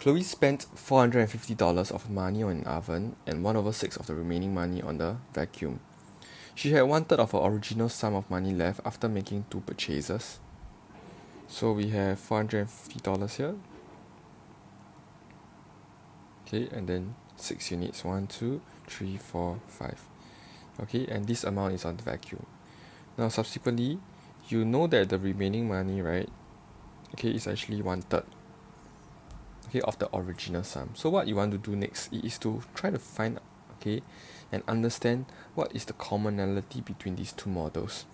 Chloe spent $450 of money on an oven and 1 over 6 of the remaining money on the vacuum. She had one third of her original sum of money left after making two purchases. So we have $450 here. Okay, and then 6 units 1, 2, 3, 4, 5. Okay, and this amount is on the vacuum. Now, subsequently, you know that the remaining money, right? Okay, is actually one third. Okay, of the original sum. So what you want to do next is to try to find, okay, and understand what is the commonality between these two models.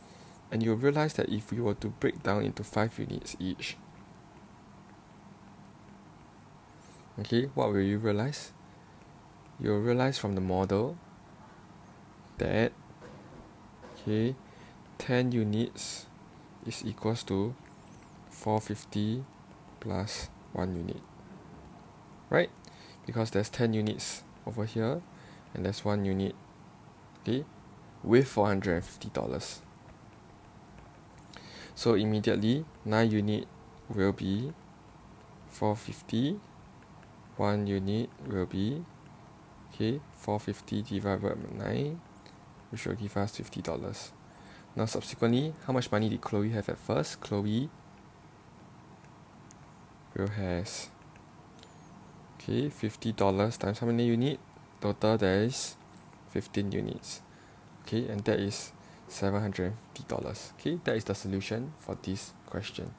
And you'll realize that if we were to break down into five units each, okay, what will you realize? You'll realize from the model that okay 10 units is equals to 450 plus 1 unit right? Because there's 10 units over here and there's 1 unit okay with $450 so immediately 9 unit will be 450 1 unit will be okay 450 divided by 9 which will give us $50 now subsequently, how much money did Chloe have at first? Chloe will has okay fifty dollars times how many unit? Total there is fifteen units. Okay, and that is seven hundred fifty dollars. Okay, that is the solution for this question.